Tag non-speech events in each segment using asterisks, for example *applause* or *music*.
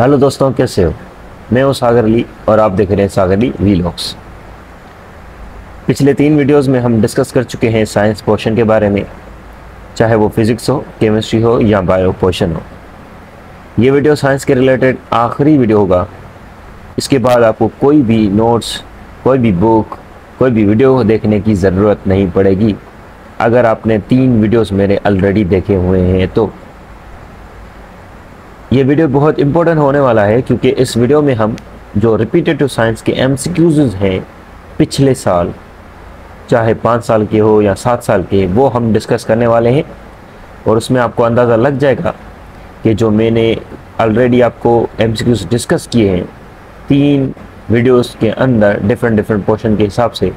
Hello दोस्तों, कैसे हो? मैं हूँ सागर अली और आप देख रहे हैं सागर अली वीलॉग्स पिछले तीन वीडियोस में हम डिस्कस कर चुके हैं साइंस पोर्शन के बारे में। चाहे वो फिज़िक्स हो केमिस्ट्री हो या बायो पोर्शन हो। ये वीडियो साइंस के रिलेटेड आखिरी वीडियो होगा। इसके बाद आपको कोई भी नोट्स कोई भी बुक कोई भी वीडियो देखने की ज़रूरत नहीं पड़ेगी। अगर आपने तीन वीडियोस मेरे ऑलरेडी देखे हुए हैं तो ये वीडियो बहुत इंपॉर्टेंट होने वाला है, क्योंकि इस वीडियो में हम जो रिपीटेटिव साइंस के एम हैं, पिछले साल, चाहे पाँच साल के हो या सात साल के, वो हम डिस्कस करने वाले हैं। और उसमें आपको अंदाज़ा लग जाएगा कि जो मैंने ऑलरेडी आपको एम डिस्कस किए हैं, तीन वीडियोस के अंदर डिफरेंट डिफरेंट पोर्शन के हिसाब से,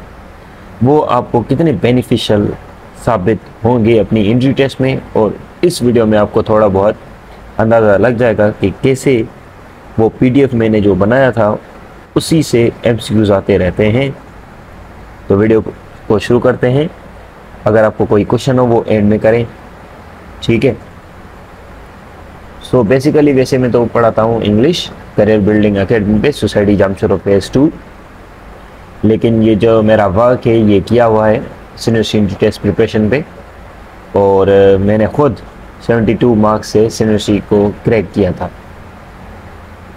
वो आपको कितने बेनिफिशियल साबित होंगे अपनी इंट्री टेस्ट में और इस वीडियो में आपको थोड़ा बहुत अंदाज़ा लग जाएगा कि कैसे वो पीडीएफ मैंने जो बनाया था, उसी से एम आते रहते हैं। तो वीडियो को शुरू करते हैं। अगर आपको कोई क्वेश्चन हो, वो एंड में करें। ठीक है? सो बेसिकली वैसे मैं तो पढ़ाता हूँ इंग्लिश करियर बिल्डिंग अकेडमी पे सोसाइटी जामशोरो फेस टू लेकिन ये जो मेरा वर्क है, ये किया हुआ है। सीनियर टेस्ट प्रिपरेशन पे। और मैंने खुद 72 मार्क्स से सीनियर सी को क्रैक किया था।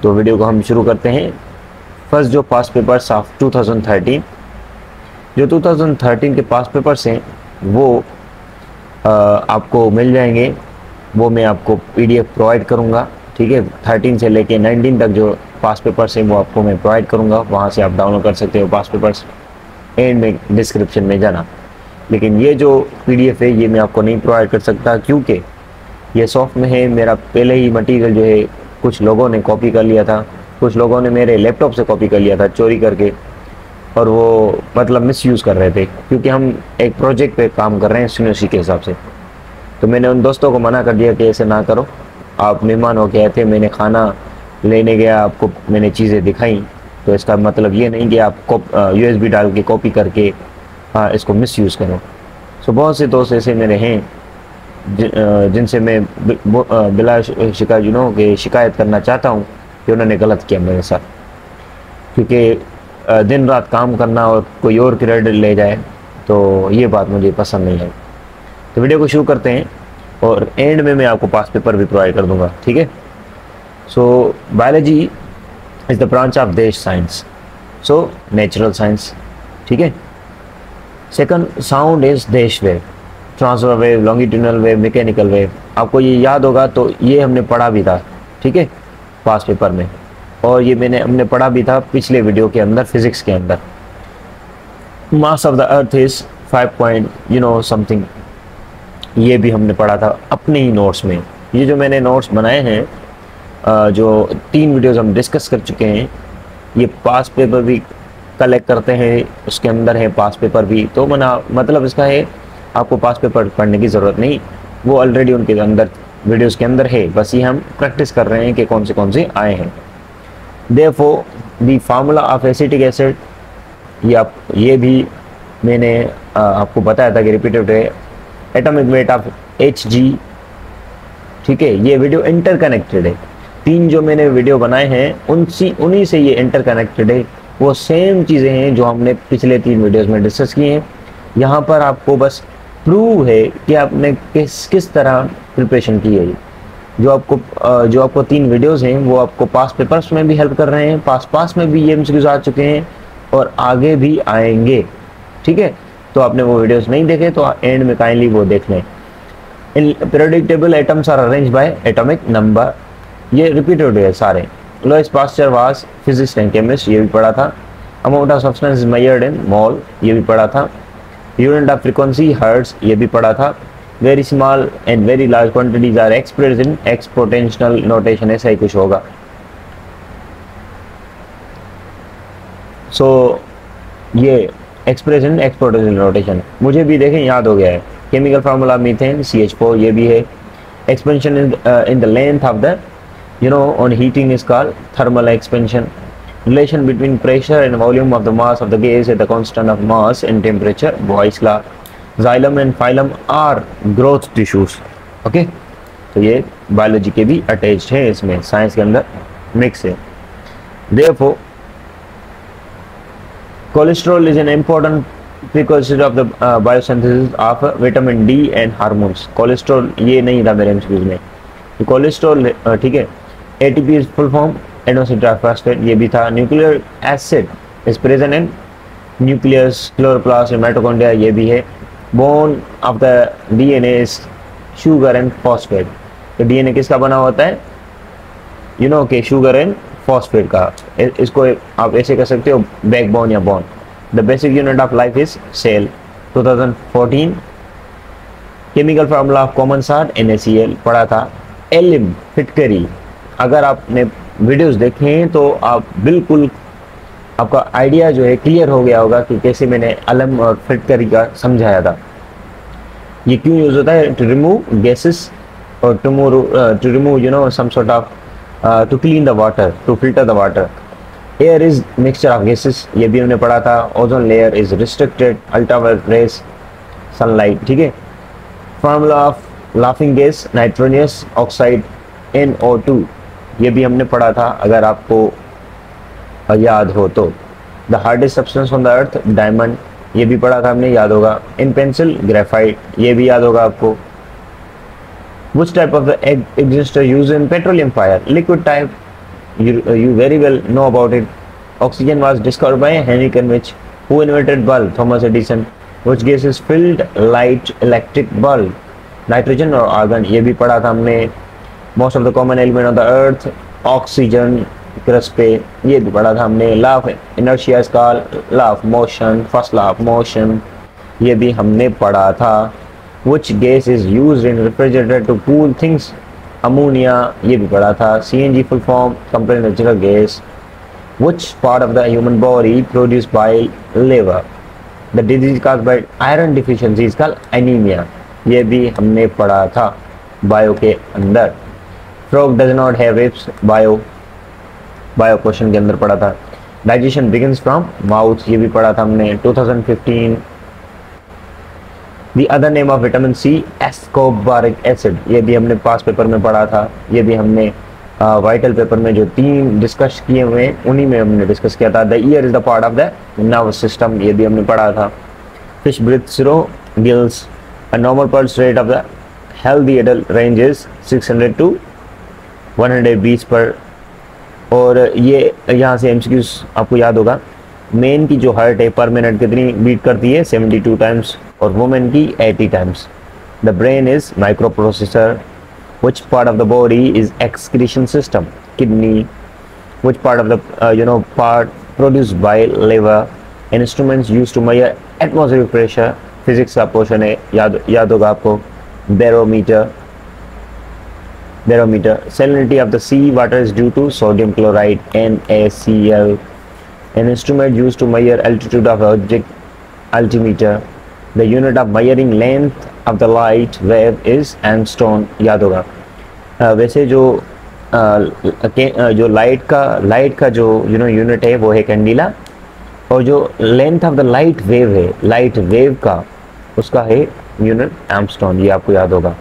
तो वीडियो को हम शुरू करते हैं। फ़र्स्ट जो पास पेपर्स ऑफ़ 2013 जो 2013 के पास पेपर्स हैं वो अ, आपको मिल जाएँगे। वो मैं आपको पीडीएफ प्रोवाइड करूँगा ठीक है? 13 से लेके 19 तक जो पास पेपर्स हैं वो आपको मैं प्रोवाइड करूँगा। वहाँ से आप डाउनलोड कर सकते हो पास पेपर्स एंड में डिस्क्रिप्शन में जाना। लेकिन ये जो पीडीएफ है, ये मैं आपको नहीं प्रोवाइड कर सकता क्योंकि ये सॉफ्ट में है। मेरा पहले ही मटेरियल जो है, कुछ लोगों ने कॉपी कर लिया था। कुछ लोगों ने मेरे लैपटॉप से कॉपी कर लिया था, चोरी करके। और वो मतलब मिस यूज़ कर रहे थे, क्योंकि हम एक प्रोजेक्ट पे काम कर रहे हैं यूनिवर्सिटी के हिसाब से। तो मैंने उन दोस्तों को मना कर दिया कि ऐसे ना करो। आप मेहमान हो के आए थे, मैंने खाना लेने गया, आपको मैंने चीज़ें दिखाई। तो इसका मतलब ये नहीं कि आप यू डाल के कॉपी करके हाँ इसको मिस यूज़ करो। सो बहुत से दोस्त ऐसे मेरे हैं जिनसे मैं बिला शिकायत यू नो कि शिकायत करना चाहता हूँ कि उन्होंने गलत किया मेरे साथ। क्योंकि दिन रात काम करना और कोई और क्रेडिट ले जाए तो ये बात मुझे पसंद नहीं है। तो वीडियो को शुरू करते हैं और एंड में मैं आपको पास पेपर भी प्रोवाइड कर दूँगा, ठीक है? So biology is the branch of this science so natural science ठीक है? Second sound is this wave transfer wave longitudinal wave mechanical wave आपको ये याद होगा तो ये हमने पढ़ा भी था, ठीक है? पास पेपर में। और ये मैंने, हमने पढ़ा भी था पिछले वीडियो के अंदर फिजिक्स के अंदर। Mass of the earth is five point you know something ये भी हमने पढ़ा था अपने ही नोट्स में। ये जो मैंने नोट्स बनाए हैं जो तीन वीडियोस हम डिस्कस कर चुके हैं, ये पास पेपर भी कलेक्ट करते हैं उसके अंदर है पास पेपर भी। तो मना मतलब इसका है आपको पास पेपर पढ़ने की ज़रूरत नहीं। वो ऑलरेडी उनके अंदर वीडियोस के अंदर है। बस ये हम प्रैक्टिस कर रहे हैं कि कौन से कौन से आए हैं। देफो the formula of acetic acid ये आप ये भी मैंने अ, आपको बताया था कि रिपीटेड है। Atomic weight of H G ठीक है ये वीडियो इंटरकनेक्टेड है। तीन जो मैंने वीडियो बनाए हैं उनसी उन्हीं से ये इंटरकनेक्टेड है। वो सेम चीज़ें हैं जो हमने पिछले तीन वीडियोस में डिस्कस किए हैं। यहाँ पर आपको बस प्रूव है कि आपने किस किस तरह प्रिपरेशन की है जो आपको जो आपको तीन वीडियोस हैं, वो आपको पास पेपर्स में भी हेल्प कर रहे हैं पास पास में भी ये एमसीक्यूज आ चुके हैं और आगे भी आएँगे। ठीक है? तो आपने वो वीडियोस नहीं देखे तो एंड में काइंडली वो देख लें। In predictable atoms are arrange by atomic number ये रिपीटेड है सारे। Louis Pasteur was physics and chemist ये भी पढ़ा था। Amount of substance measured in mole ये भी पढ़ा था। यूनिट ऑफ़ फ्रीक्वेंसी हर्ट्स ये भी पढ़ा था। Very small and very large quantities are express in exponential notation ऐसा ही कुछ होगा। सो so, ये एक्सप्रेशन एक्सपोर्टेशन नोटेशन मुझे भी देखें याद हो गया है। Chemical formula methane C H four ये भी है। Expansion in the length of the you know on heating is called thermal expansion relation between pressure and volume of the mass of the gas at the constant of mass and temperature Boyle's law xylem and phylum are growth tissues okay तो ये biology के भी attached है इसमें science के अंदर mix है therefore cholesterol is an important precursor of the uh, biosynthesis of uh, vitamin D and hormones cholesterol ये नहीं था मेरे एमसीक्यूज में तो कोलेस्ट्रॉल ठीक है ATP is full form adenosine triphosphate ये भी था। Nuclear acid is present in nucleus chloroplast and ये भी है। Bone of the DNA is sugar and phosphate तो डीएनए किसका बना होता है? यू नो के शुगर एंड फॉस्फेट का। इसको आप ऐसे कर सकते हो बैकबोन या bone the basic unit of life is cell 2014 chemical formula of common salt NaCl पढ़ा था। एलिम फिटकरी अगर आपने वीडियोस देखे हैं तो आप बिल्कुल आपका आइडिया जो है क्लियर हो गया होगा कि कैसे मैंने अलम और फिटकरी का समझाया था। ये क्यों यूज़ होता है? टू रिमूव गैसेस और to to remove you know some sort of to clean the water to filter the water air is mixture of gases ये भी हमने पढ़ा था। Ozone layer is restricted ultraviolet rays sunlight ठीक है? Formula of laughing gas nitrous oxide NO2 ये भी हमने पढ़ा था, अगर आपको याद हो तो। The hardest substance on the earth diamond ये भी पढ़ा था हमने, याद होगा। इन पेंसिल ग्रेफाइट ये भी याद होगा आपको। Which type of the egg extinguisher use in petroleum fire liquid type you very well know about it oxygen was discover by हैनिकन which who invented bulb Thomas Edison which gas is filled light electric bulb nitrogen और argon ये भी पढ़ा था हमने। Most of the common element of the earth oxygen क्रस्पे ये भी पढ़ा था हमने। लाफ इनर्शिया का law of motion first law of motion ये भी हमने पढ़ा था। Which gas is use in refrigerator to cool things ammonia ये भी पढ़ा था। C N G full form compressed natural gas which part of the human body produce by liver the disease cause by iron deficiency is call anaemia ये भी हमने पढ़ा था। Bio के अंदर। Frog does not have ribs. Bio bio question के अंदर पढ़ा था। डाइजेशन बिगिंस फ्रॉम माउथ ये भी पढ़ा था हमने 2015 the other name of vitamin C ascorbic acid ये भी हमने पास पेपर में पढ़ा था। ये भी हमने वाइटल पेपर में जो तीन डिस्कस किए हुए हैं, उन्हीं में हमने डिस्कस किया था। The ear is the part of the nervous system ये भी हमने पढ़ा था। Fish breathe through gills a normal pulse rate of the healthy adult range is 600 to 120 per. और ये यहाँ से एम आपको याद होगा मेन की जो हार्ट है पर मिनट कितनी बीट करती है? 72 टाइम्स और वुमेन की 80 times the brain is micro processor which part of the body is excretion system kidney which part of the no part produce by liver instruments use to measure atmospheric pressure physics का portion है, याद याद होगा आपको barometer barometer salinity of the sea water is due to sodium chloride NaCl an instrument used to measure altitude of object altimeter the unit of measuring length of the light wave is angstrom याद होगा अ, वैसे जो अ, जो light का light का जो you know unit है वो है कैंडिला और जो length of the light wave है लाइट वेव का उसका है यूनिट एमस्टोन ये आपको याद होगा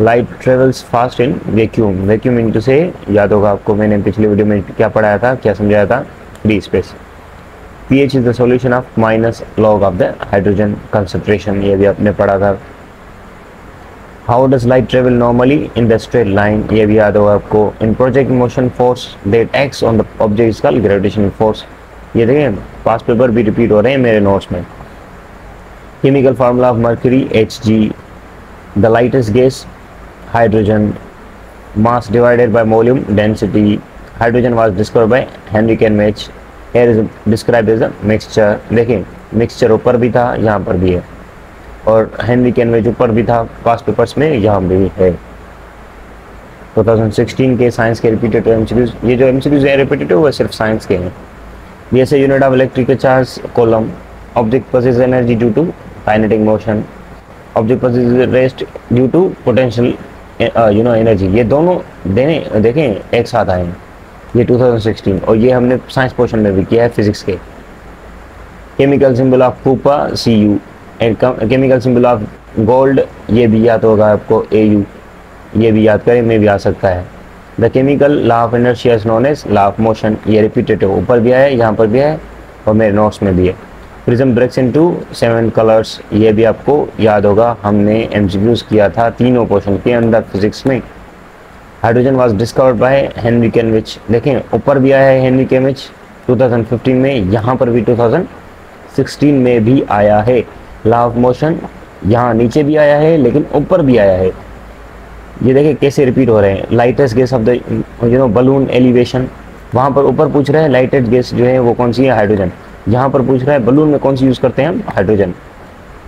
light travels fast in vacuum vacuum into से याद होगा आपको मैंने पिछले वीडियो में क्या पढ़ाया था क्या समझाया था free space pH is the solution of minus log of the hydrogen concentration ये भी आपने पढ़ा था how does light travel normally in the straight line ये भी याद होगा आपको project motion force that acts on the object is called gravitational force ये देखें पास पेपर भी रिपीट हो रहे हैं मेरे नोट्स में chemical formula of mercury Hg the lightest gas hydrogen mass divided by volume density. Hydrogen was discovered by Henry Kenmech air is described as a mixture. देखें mixture ऊपर भी था, यहाँ पर भी है। और हेनरी कैनवेज ऊपर भी था पास पेपर्स में यहाँ भी है। 2016 के साइंस के रिपीटेटिव एमसीक्यूज ये जो एमसीक्यूज है रिपीटेटिव वो सिर्फ़ साइंस के हैं। जैसे unit of electrical charge coulomb object possesses energy due to kinetic motion object possesses rest due to potential you know energy ये दोनों देने, देखें, एक साथ आए हैं। ये 2016 और ये हमने साइंस पोर्शन में भी किया है फिजिक्स के। Chemical symbol of copper C U and chemical symbol of gold ये भी याद होगा आपको ए यू ये भी याद करें, में भी आ सकता है। The chemical law of inertia is known as law of motion ये रिपीटेटिव ऊपर भी आया है, यहाँ पर भी है, और मेरे नोट्स में भी है। Prism breaks into seven colours ये भी आपको याद होगा, हमने एमसीक्यूज किया था तीनों पोर्शन के अंदर फिजिक्स में। Hydrogen was discovered by Henry Cavendish देखें, ऊपर भी आया है हेनरी केनविच 2015 में, यहाँ पर भी 2016 में भी आया है। लॉ ऑफ़ मोशन यहाँ नीचे भी आया है, लेकिन ऊपर भी आया है। ये देखिए कैसे रिपीट हो रहे हैं? Lightest gas of the you know balloon elevation वहाँ पर ऊपर पूछ रहे हैं लाइटेड गैस जो है, वो कौन सी है? हाइड्रोजन यहाँ पर पूछ रहा है, बलून में कौन सी यूज़ करते हैं हाइड्रोजन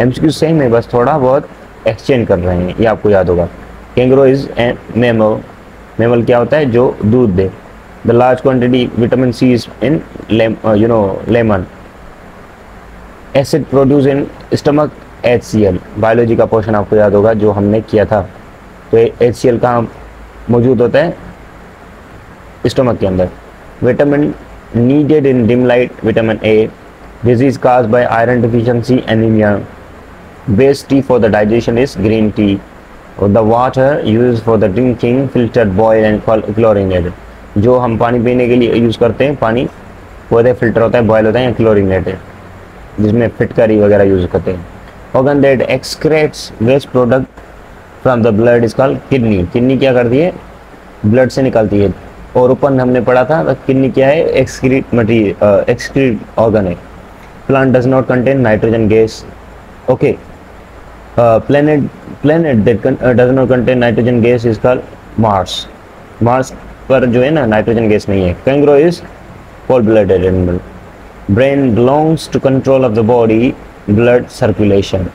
एम सेम है, बस थोड़ा बहुत एक्सचेंज कर रहे हैं, ये आपको याद होगा। कैंगरो इज़ मेमल मेमल क्या होता है? जो दूध दे। The large quantity vitamin C is in you know lemon acid produce in stomach H C L biology का पोर्शन आपको याद होगा, जो हमने किया था। तो एच सी एल कहाँ मौजूद होता है? स्टमक के अंदर। Vitamin needed in dim light vitamin A disease caused by iron deficiency anemia best tea for the digestion is green tea the water used for the drinking filtered boiled and chl- chlorinated जो हम पानी पीने के लिए use करते हैं पानी वो फ़िल्टर होता है बॉयल होता है या क्लोरिनेटेड जिसमें फिटकरी वगैरह यूज़ करते हैं organ that excretes waste product from the blood is called kidney kidney क्या करती है ब्लड से निकलती है और ओपन हमने पढ़ा था किडनी क्या है? एक्सक्रीट मटीरियल एक्सक्रीट ऑर्गन है। Plant does not contain nitrogen gas okay planet planet that does not contain nitrogen gas is call Mars Mars पर जो है ना नाइट्रोजन गैस नहीं है। Kangaroo is cold blooded animal brain belongs to control of the body blood circulation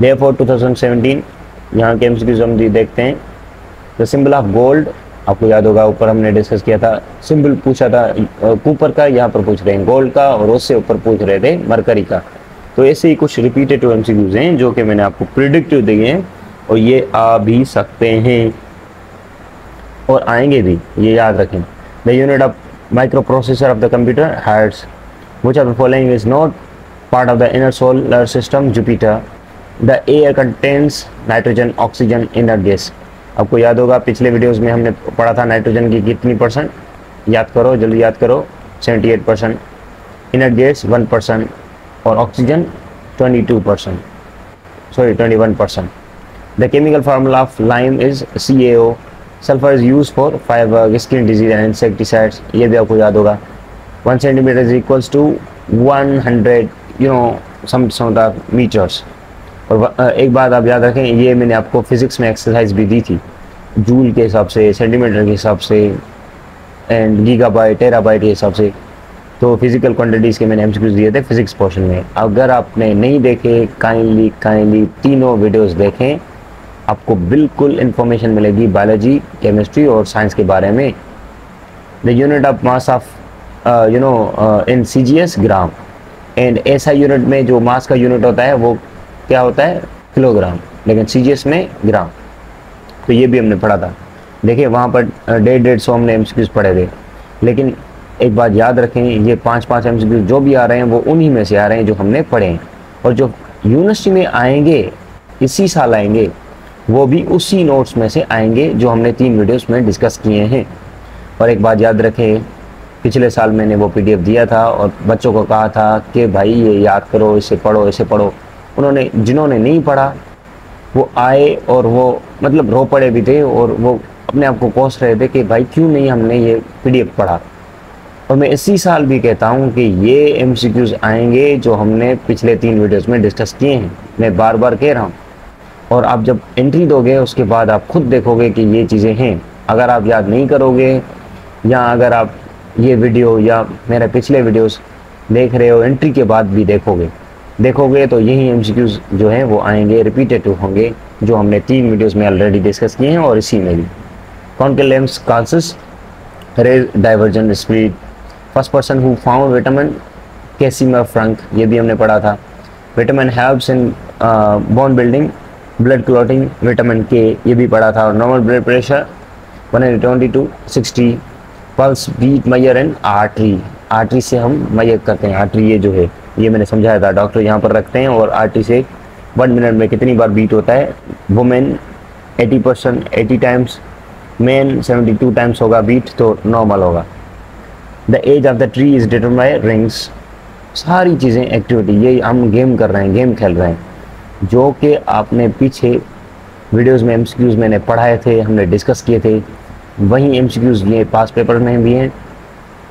day four two thousand seventeen यहाँ के AIIMS की जो हम देखते हैं। द सिंबल ऑफ़ गोल्ड आपको याद होगा, ऊपर हमने डिस्कस किया था। सिंबल पूछा था कूपर का, यहाँ पर पूछ रहे हैं गोल्ड का, और उससे ऊपर पूछ रहे थे मरकरी का। तो ऐसे ही कुछ रिपीटेटिव एमसीक्यूज हैं, जो कि मैंने आपको प्रिडिक्टिव दिए हैं, और ये आ भी सकते हैं। और आएँगे भी, ये याद रखें। The unit of micro processor of the computer hearts which of the following is not part of the inner solar system the air contains nitrogen, oxygen, inert gas आपको याद होगा, पिछले वीडियोस में हमने पढ़ा था नाइट्रोजन की कितनी परसेंट याद करो, जल्दी याद करो। 78 परसेंट इनर्ट गैस 1 परसेंट और oxygen 22 percent sorry 21 percent the chemical formula of lime is C sulphur is use for fibre skin disease and insecticides ये भी आपको याद होगा। One centimetre is equals to 100 you know some some metres और एक बात आप याद रखें, ये मैंने आपको फिजिक्स में एक्सरसाइज भी दी थी। जूल के हिसाब से सेंटीमीटर के हिसाब से एंड गीगाबाइट टेराबाइट के हिसाब से तो फ़िज़िकल क्वांटिटीज़ के मैंने एमसीक्यूज दिए थे फिजिक्स पोर्शन में। अगर आपने नहीं देखे काइंडली काइंडली तीनों वीडियोस देखें, आपको बिल्कुल इन्फॉर्मेशन मिलेगी बायोलॉजी केमिस्ट्री और साइंस के बारे में। The unit of mass of you know in C G S gram and SI unit में जो मास का यूनिट होता है, वो क्या होता है? किलोग्राम, लेकिन सी जी एस में ग्राम। तो ये भी हमने पढ़ा था। देखिए, वहाँ पर डेढ़ डेढ़ सौ हमने एम पढ़े थे। लेकिन एक बात याद रखें, ये पाँच पाँच एम जो भी आ रहे हैं, वो उन्हीं में से आ रहे हैं जो हमने पढ़े हैं। और जो यूनिवर्सिटी में आएँगे, इसी साल आएँगे, वो भी उसी नोट्स में से आएँगे जो हमने तीन वीडियोस में डिस्कस किए हैं। और एक बात याद रखें, पिछले साल मैंने वो पीडीएफ दिया था और बच्चों को कहा था कि भाई, ये याद करो, इसे पढ़ो इसे पढ़ो। उन्होंने, जिन्होंने नहीं पढ़ा, वो आए और वो मतलब रो पड़े भी थे और वो अपने आप को कोस रहे थे कि भाई क्यों नहीं हमने ये पीडीएफ पढ़ा? और मैं इसी साल भी कहता हूँ कि ये एम आएँगे जो हमने पिछले तीन वीडियोस में डिस्कस किए हैं। मैं बार बार कह रहा हूँ। और आप जब एंट्री दोगे, उसके बाद आप खुद देखोगे कि ये चीज़ें हैं। अगर आप याद नहीं करोगे, या अगर आप ये वीडियो या मेरे पिछले वीडियोस देख रहे हो एंट्री के बाद भी देखोगे। देखोगे तो यही एम जो हैं वो आएँगे रिपीटेटिव होंगे, जो हमने तीन वीडियोस में ऑलरेडी डिस्कस किए हैं और इसी में भी। कौन के lens causes ray divergence speed first person who found vitamin Casimir Funk ये भी हमने पढ़ा था। Vitamin helps in bone building blood clotting vitamin K ये भी पढ़ा था। और normal blood pressure one and twenty to sixty pulse beat measure and artery artery से हम मैयर करते हैं। आर्टरी ये जो है ये मैंने समझाया था डॉक्टर यहाँ पर रखते हैं और आर्टरी से वन मिनट में कितनी बार बीट होता है। Women 80 percent eighty times men 72 times होगा बीट तो नॉर्मल होगा। The age of the tree is determine by rings सारी चीज़ें एक्टिविटी ये हम गेम कर रहे हैं गेम खेल रहे हैं। जो कि आपने पीछे वीडियोस में एम मैंने पढ़ाए थे, हमने डिस्कस किए थे, वहीं एम ये पास पेपर में भी हैं।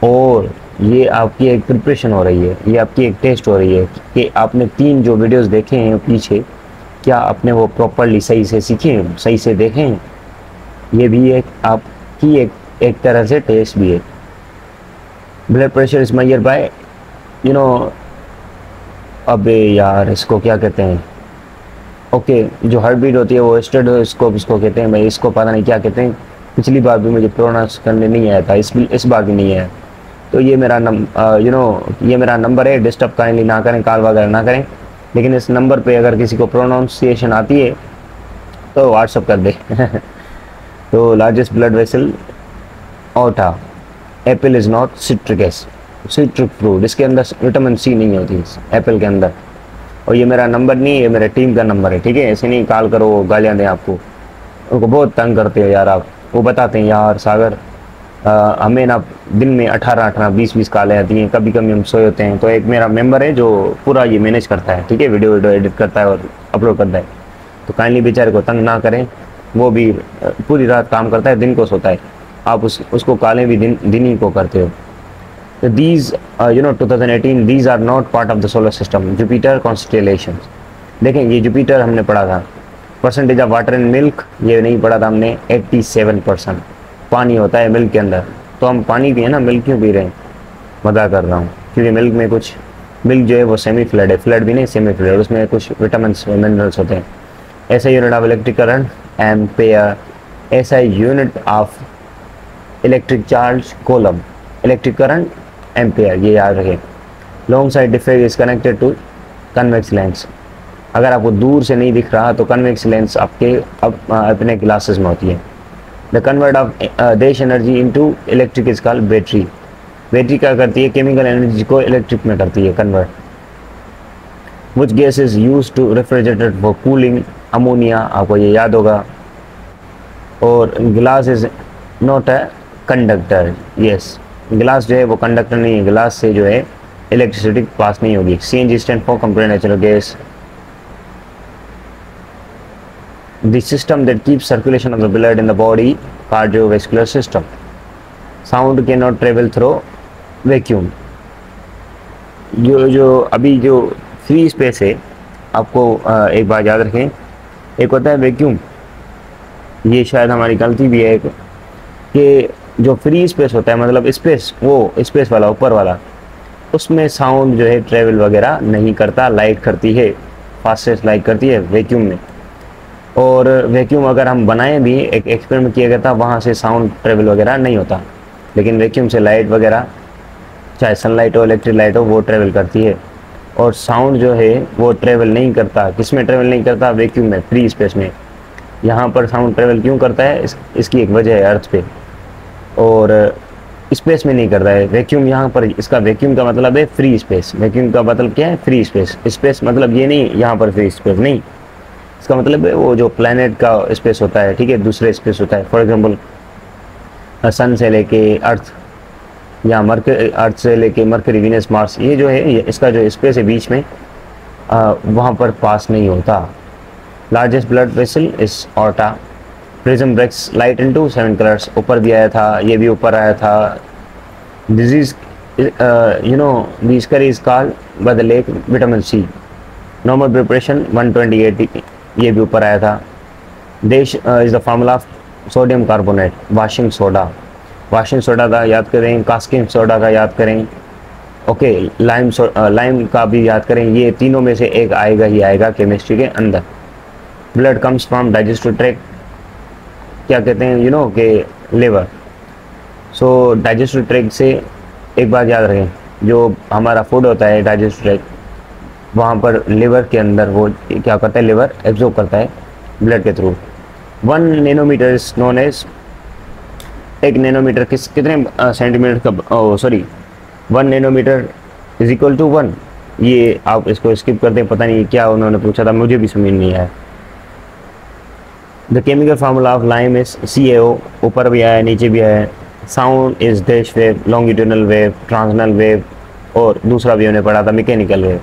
और ये आपकी एक प्रिपरेशन हो रही है, ये आपकी एक टेस्ट हो रही है कि आपने तीन जो वीडियोस देखे हैं पीछे, क्या आपने वो प्रॉपरली सही से सीखे हैं, सही से देखे हैं? ये भी एक आपकी एक एक तरह से टेस्ट भी है। Blood pressure is measure by you know अबे यार, इसको क्या कहते हैं? ओके जो हार्ट बीट होती है वो स्टेडोस्कोप इसको कहते हैं, भाई इसको पता नहीं क्या कहते हैं। पिछली बार भी मुझे प्रोनाउंस करने नहीं आया था, इस इस बार भी नहीं आया। तो ये मेरा यू नो ये मेरा नंबर है डिस्टर्ब काइंडली ना करें कॉल वगैरह ना करें। लेकिन इस नंबर पे अगर किसी को प्रोनाउंसिएशन आती है तो व्हाट्सअप कर दे। *laughs* तो largest blood vessel aorta apple is not citric acid citric fruit इसके अंदर विटामिन सी नहीं होती एप्पल के अंदर। और ये मेरा नंबर नहीं है मेरे टीम का नंबर है, ठीक है? ऐसे नहीं कॉल करो, गालियाँ दें आपको। उनको बहुत तंग करते हो यार आप। वो बताते हैं, यार सागर हमें ना दिन में अठारह अठारह, बीस बीस कॉलें आती हैं कभी कभी हम सोए होते हैं। तो एक मेरा मेंबर है जो पूरा ये मैनेज करता है, ठीक है? वीडियो वीडियो एडिट करता है और अपलोड करता है। तो काइंडली बेचारे को तंग ना करें। वो भी पूरी रात काम करता है, दिन को सोता है। आप उस, उसको कॉलें भी दिन दिन ही को करते हो। These you know 2018 these are not part of the solar system Jupiter constellation देखें, ये जुपिटर हमने पढ़ा था। Percentage of water in milk ये नहीं पढ़ा था हमने 87 परसेंट पानी होता है मिल्क के अंदर तो हम पानी पिए ना, मिल्क क्यों पी रहे हैं? मज़ा कर रहा हूँ, क्योंकि मिल्क में कुछ, मिल्क जो है वो सेमी फ्लड है फ्लड भी नहीं सेमी फ्लड उसमें कुछ विटामिन मिनरल्स होते हैं। SI unit of electric current ampere SI unit of electric charge coulomb electric current ampere ये याद रखें। Long sight defect is connected to convex lens अगर आपको दूर से नहीं दिख रहा तो कन्वेक्स लेंस आपके अब अपने ग्लासेस में होती है। The convert of this energy into electric is called battery battery क्या करती है? केमिकल एनर्जी को इलेक्ट्रिक में करती है convert which gas is use to refrigerator for cooling ammonia आपको ये याद होगा। और glass is not a conductor yes गिलास जो है वो कंडक्टर नहीं है गिलास से जो है इलेक्ट्रिसिटी पास नहीं होगी। C N G stand for compressed natural gas the system that keeps circulation of the blood in the body, cardiovascular system. Sound cannot travel through vacuum. जो जो, अभी जो फ्री स्पेस है, आपको एक बार याद रखें। एक होता है वैक्यूम ये शायद हमारी गलती भी है कि जो फ्री स्पेस होता है मतलब स्पेस वो स्पेस वाला, ऊपर वाला, उसमें साउंड जो है ट्रेवल वगैरह नहीं करता लाइट करती है फास्टेस्ट लाइट करती है वैक्यूम में। और वैक्यूम अगर हम बनाएँ भी एक एक्सपेरिमेंट किया गया था वहाँ से साउंड ट्रेवल वगैरह नहीं होता। लेकिन वैक्यूम से लाइट वगैरह चाहे सनलाइट हो इलेक्ट्रिक लाइट हो वो ट्रेवल करती है। और साउंड जो है वो ट्रेवल नहीं करता। किसमें ट्रेवल नहीं करता? वैक्यूम में फ्री स्पेस में। यहाँ पर साउंड ट्रेवल क्यों करता है? इस, इसकी एक वजह है अर्थ पे। और स्पेस में नहीं करता है। वैक्यूम यहाँ पर इसका वैक्यूम का मतलब है फ्री स्पेस वैक्यूम का मतलब क्या है? फ्री स्पेस स्पेस मतलब ये नहीं यहाँ पर फ्री स्पेस नहीं। इसका मतलब है वो जो प्लानट का स्पेस होता है ठीक है दूसरे स्पेस होता है। फॉर एग्ज़ाम्पल सन से लेके अर्थ या मर्क अर्थ से लेके मरकरी वीनस मार्स ये जो है इसका जो स्पेस है बीच में आ, वहाँ पर पास नहीं होता। Largest blood vessel is aorta prism breaks light into seven colours ऊपर भी आया था ये भी ऊपर आया था। डिज़ीज़ यू नो दिस कर is called by the lack vitamin C normal preparation 128 ये भी ऊपर आया था। This is the formula of sodium carbonate washing soda washing soda का याद करें कास्किंग सोडा का याद करें। ओके लाइम लाइम का भी याद करें, ये तीनों में से एक आएगा ही आएगा केमिस्ट्री के अंदर। Blood comes from digestive tract क्या कहते हैं यू नो के लेवर सो डाइजेस्टिव ट्रैक से एक बात याद रखें, जो हमारा फ़ूड होता है डाइजेस्टिव ट्रैक वहाँ पर लिवर के अंदर वो, क्या करता है लिवर एब्जॉर्ब करता है ब्लड के through one nanometre is known as एक नैनोमीटर किस, कितने सेंटीमीटर का sorry one nanometre is equal to one ये आप इसको स्किप करते हैं, पता नहीं क्या उन्होंने पूछा था, मुझे भी समझ नहीं आया। The chemical formula of lime is C A ऊपर भी आया, नीचे भी आया। Sound is dash wave longitudinal wave transverse wave और दूसरा भी उन्हें पढ़ा था mechanical wave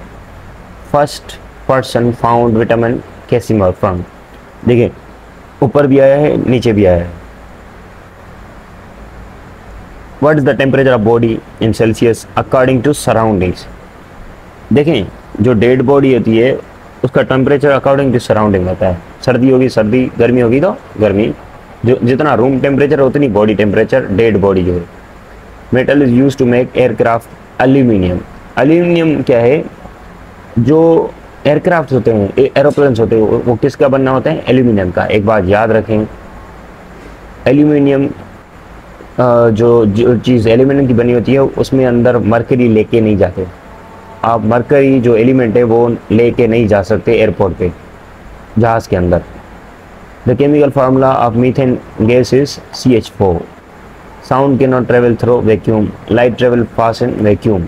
first person found vitamin Casimir from. देखिए, ऊपर भी आया है, नीचे भी आया है। What is the temperature of body in celsius according to surroundings? देखें जो डेड बॉडी होती है, उसका टेम्परेचर अकॉर्डिंग टू सराउंडिंग होता है। सर्दी होगी, सर्दी, गर्मी होगी तो गर्मी। जो, जितना रूम टेम्परेचर उतनी बॉडी टेम्परेचर डेड बॉडी जो है। Metal is use to make aircraft aluminium aluminium क्या है? जो एयरक्राफ्ट होते हैं एरोप्लेन्स होते हैं, वो किसका बनना होता है? एल्यूमिनियम का। एक बात याद रखें एल्यूमिनियम जो जो चीज़ एल्यूमिनियम की बनी होती है, उसमें अंदर मरकरी लेके नहीं जाते। आप मरकरी जो एलिमेंट है, वो लेके नहीं जा सकते एयरपोर्ट पे, जहाज़ के अंदर। The chemical formula of methane gas is C H four sound can not travel through vacuum light travel fast in vacuum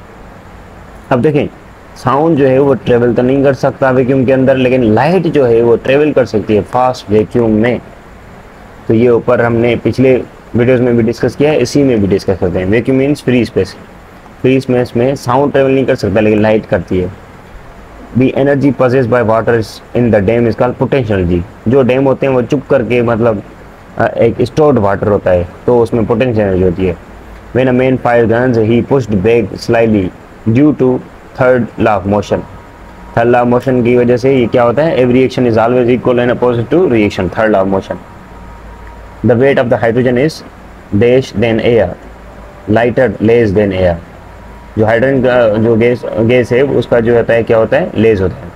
अब देखें साउंड जो है वो ट्रेवल तो नहीं कर सकता वैक्यूम के अंदर, लेकिन लाइट जो है वो ट्रेवल कर सकती है फास्ट वैक्यूम में। तो ये ऊपर हमने पिछले वीडियोस में भी डिस्कस किया है, इसी में भी डिस्कस करते हैं। Vacuum means free space free space में साउंड ट्रेवल नहीं कर सकता, लेकिन लाइट करती है। The energy possessed by water in the dam is called potential energy जो डैम होते हैं वो चुप करके मतलब एक स्टोर्ड वाटर होता है तो उसमें पोटेंशियल एनर्जी होती है। When a man fire guns he pushed back slightly due to third law of motion third law of motion की वजह से ये क्या होता है? Every reaction is always equal and opposite to reaction third law of motion the weight of the hydrogen is dash than air. Lighter, less than air. जो hydrogen जो gas gas है, उसका जो होता है, क्या होता है? लेस होता है.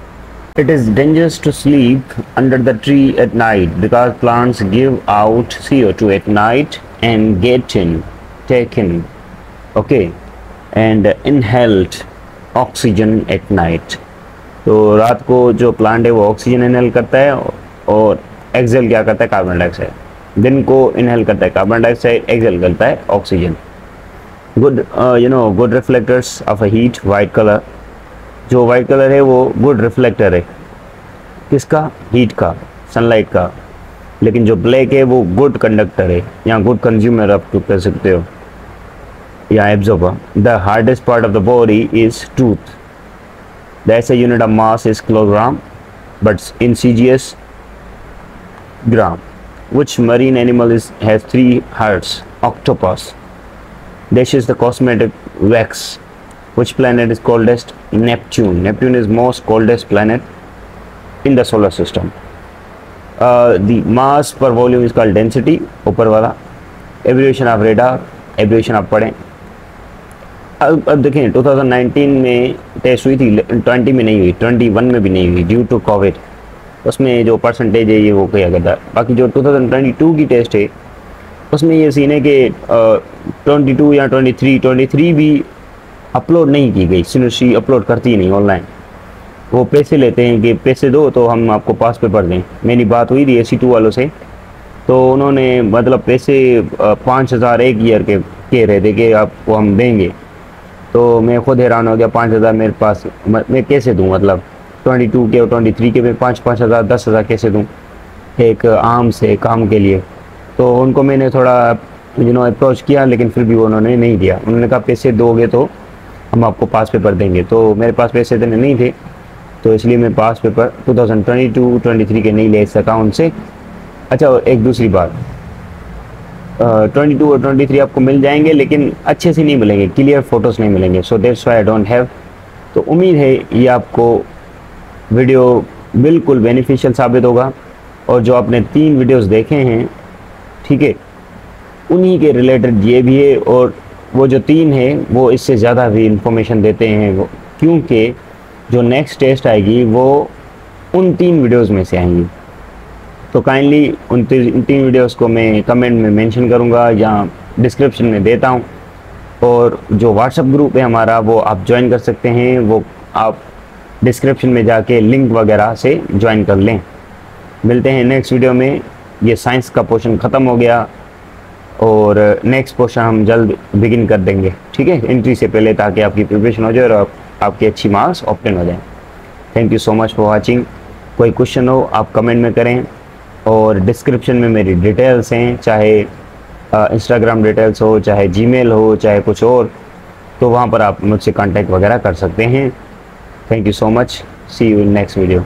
It is dangerous to sleep under the tree at night because plants give out O two at night and get in take in okay and inhaled oxygen at night तो रात को जो प्लांट है वो oxygen inhale करता है और Excel क्या करता है? कार्बन डाइऑक्साइड दिन को इनहेल करता है कार्बन डाइऑक्साइड एक्सेल करता है oxygen good you know good reflectors of a heat white colour जो वाइट कलर है वो गुड रिफ्लेक्टर है. किसका? हीट का सनलाइट का. लेकिन जो ब्लैक है वो गुड कंडक्टर है. या गुड कंज्यूमर आप तो कह सकते हो. या absorber the hardest part of the body is tooth the SI unit of mass is kilogram but in C G S gram marine animal is has three hearts octopus this is the cosmetic wax which planet is coldest neptune neptune is most coldest planet in the solar system uh, the mass per volume is called density ऊपर वाला aberration of radar aberration आप पढ़ें अब अब देखें 2019 में test हुई थी 20 में नहीं हुई 21 में भी नहीं हुई ड्यू टू कोविड उसमें जो परसेंटेज है, ये वो किया गया था। बाकी जो 2022 की टेस्ट है, उसमें ये सीन है कि ट्वेंटी टू या 23 23 भी अपलोड नहीं की गई यूनिवर्सिटी अपलोड करती नहीं ऑनलाइन वो पैसे लेते हैं कि पैसे दो तो हम आपको पास पेपर दें। मेरी बात हुई थी ए सी टू वालों से तो उन्होंने मतलब पैसे पाँच हज़ार एक ईयर के कह रहे थे कि आपको हम देंगे। तो मैं खुद हैरान हो गया, पाँच हज़ार मेरे पास, मैं कैसे दूँ मतलब? ट्वेंटी टू के और ट्वेंटी थ्री के में पाँच पाँच हज़ार, दस हज़ार कैसे दूँ? एक आम से काम के लिए। तो उनको मैंने थोड़ा यू नो अप्रोच किया, लेकिन फिर भी उन्होंने नहीं दिया। उन्होंने कहा, पैसे दोगे तो हम आपको पास पेपर देंगे। तो मेरे पास पैसे इतने नहीं थे तो इसलिए मैं पास पेपर 2022 23 के नहीं ले सका उनसे। अच्छा एक दूसरी बात। ट्वेंटी टू और ट्वेंटी थ्री आपको मिल जाएँगे, लेकिन अच्छे से नहीं मिलेंगे क्लियर फ़ोटोज़ नहीं मिलेंगे. So that's why I don't have तो उम्मीद है ये आपको वीडियो बिल्कुल बेनिफिशियल साबित होगा. और जो आपने तीन वीडियोस देखे हैं, ठीक है, उन्हीं के रिलेटेड ये भी है और वो जो तीन है, वो इससे ज़्यादा भी इंफॉर्मेशन देते हैं क्योंकि जो नेक्स्ट टेस्ट आएगी, वो उन तीन वीडियोस में से आएँगी. तो काइंडली उन तीन वीडियोस को मैं कमेंट में मेंशन करूँगा, या डिस्क्रिप्शन में देता हूँ। और जो व्हाट्सअप ग्रुप है हमारा, वो आप ज्वाइन कर सकते हैं। वो आप डिस्क्रिप्शन में जाके लिंक वगैरह से ज्वाइन कर लें। मिलते हैं नेक्स्ट वीडियो में। ये साइंस का पोर्शन ख़त्म हो गया। और नेक्स्ट पोर्शन हम जल्द बिगिन कर देंगे। ठीक है? एंट्री से पहले ताकि आपकी प्रिपरेशन हो जाए और आप, आपके अच्छी मार्क्स ऑप्टेन हो जाएँ। Thank you so much for watching कोई क्वेश्चन हो, आप कमेंट में करें। और डिस्क्रिप्शन में मेरी डिटेल्स हैं, चाहे इंस्टाग्राम डिटेल्स हो, चाहे जीमेल हो, चाहे कुछ और तो वहाँ पर आप मुझसे कांटेक्ट वगैरह कर सकते हैं। Thank you so much see you in next video